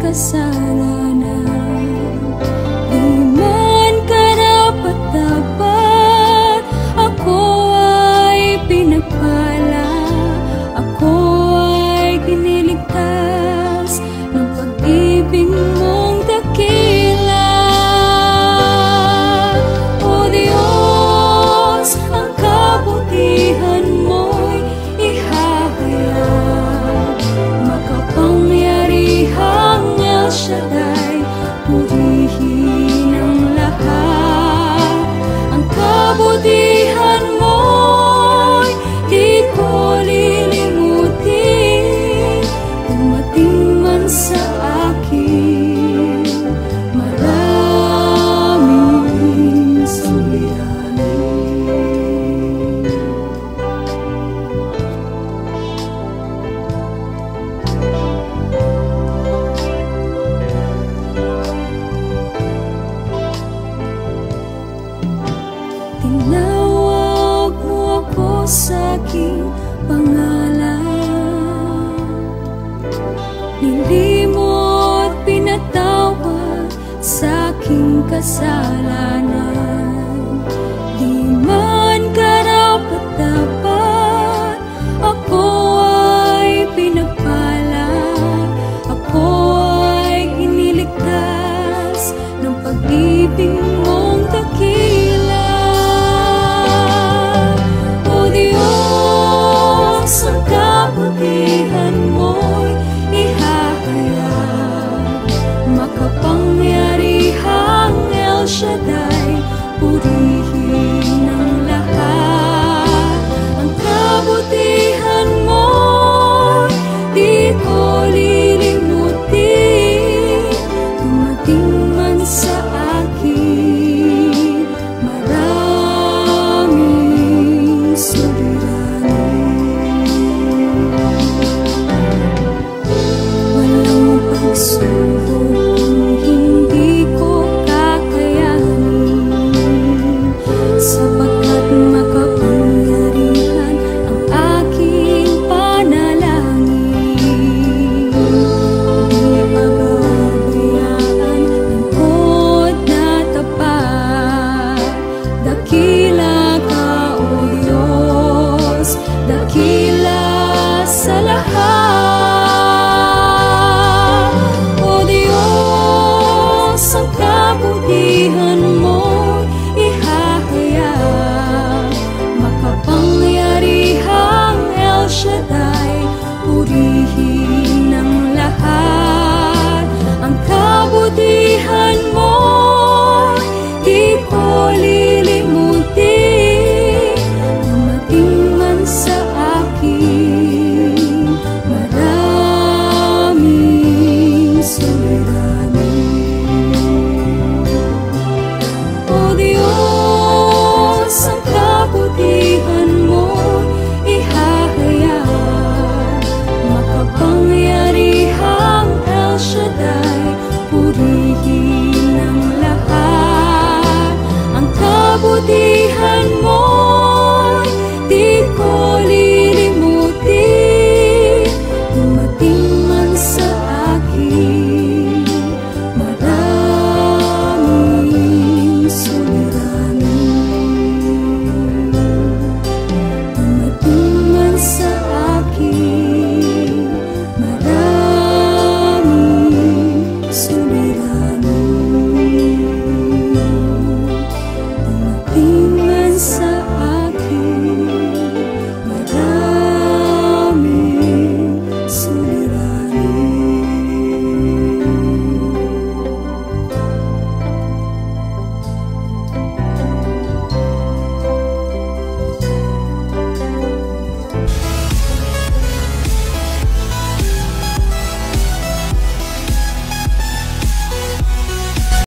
kasalanan kasalanan. Di man karapat dapat Ako ay pinagpala Ako ay iniligtas Ng pag-ibig mo.